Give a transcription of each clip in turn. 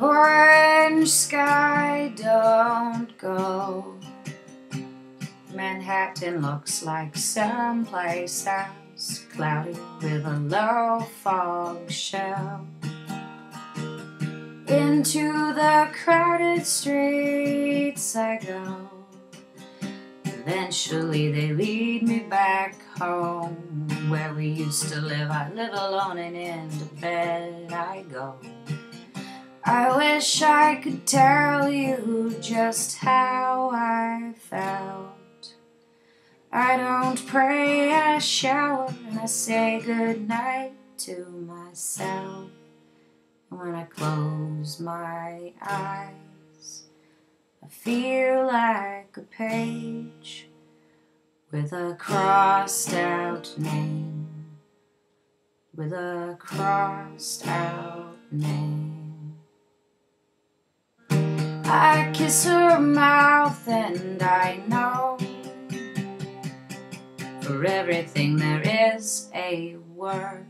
Orange sky, don't go. Manhattan looks like someplace else, cloudy with a low fog shell. Into the crowded streets I go. Eventually they lead me back home where we used to live. I live alone and into bed I go. I wish I could tell you just how I felt. I don't pray, I shower and I say goodnight to myself. When I close my eyes, I feel like a page with a crossed out name, with a crossed out name. Kiss her mouth and I know for everything there is a word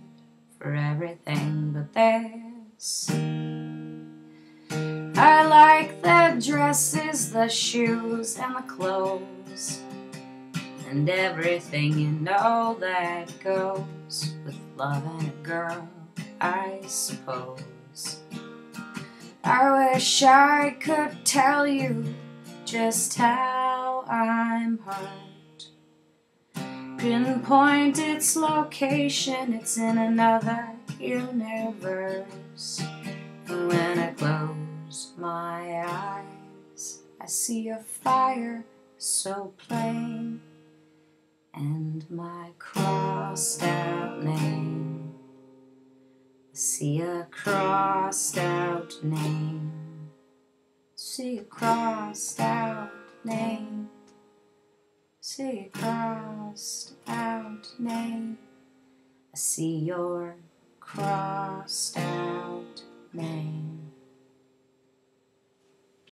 for everything but this. I like the dresses, the shoes, and the clothes, and everything you know that goes with loving a girl, I suppose. I wish I could tell you just how I'm hurt. Pinpoint its location, it's in another universe. And when I close my eyes, I see a fire so plain and my crossed out name. I see a crossed out name. See a crossed out name. See a crossed out name. I see your crossed out name.